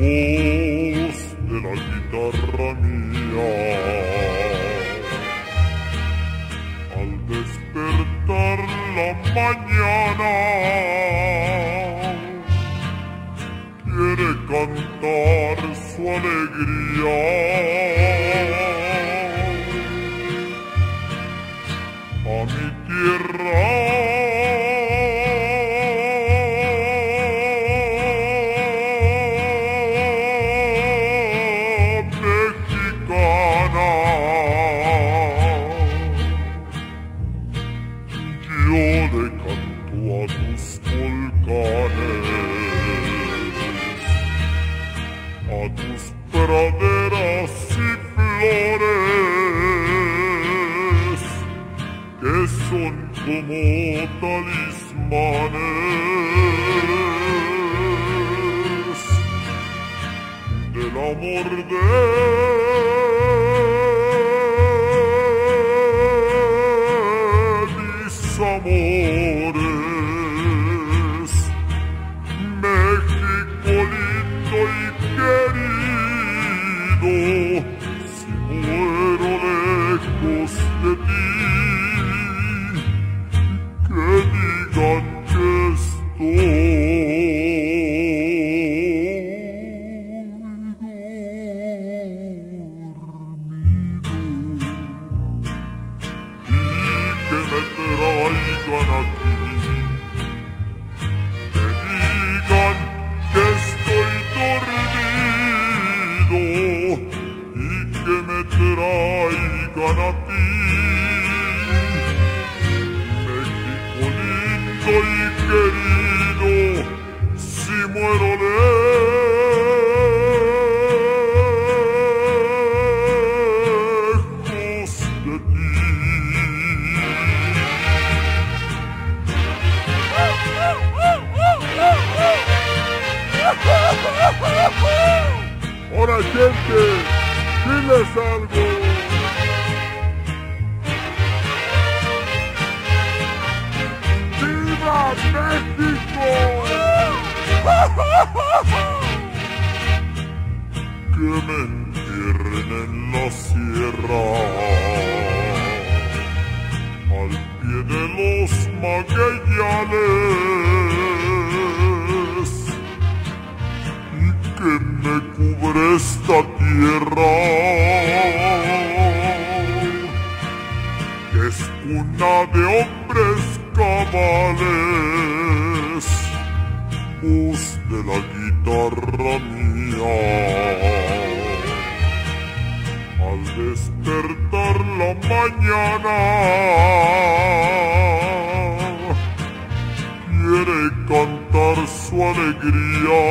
Voz de la guitarra mía. Al despertar la mañana, quiere cantar su alegría. A mi tierra. Volcanes, a tus praderas y flores, que son como talismanes del amor de querido, si muero lejos de ti. ¡Hora, gente! ¡Diles algo! México! que me entierren en la sierra al pie de los magueyales y que me cubre esta tierra es cuna de hombres cabales voz la guitarra mía. Al despertar la mañana, quiere cantar su alegría.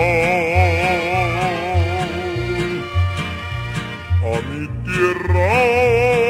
A mi tierra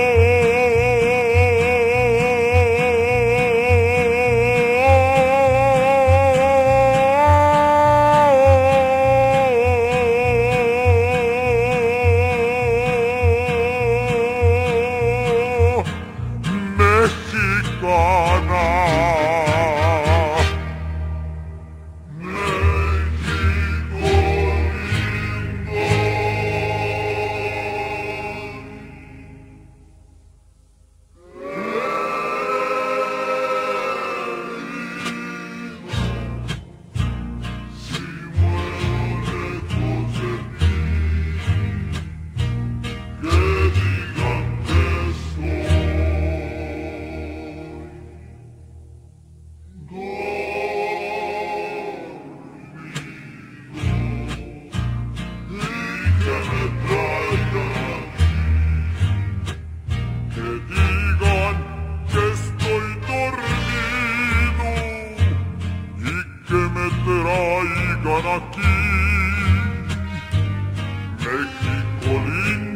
aquí, México lindo.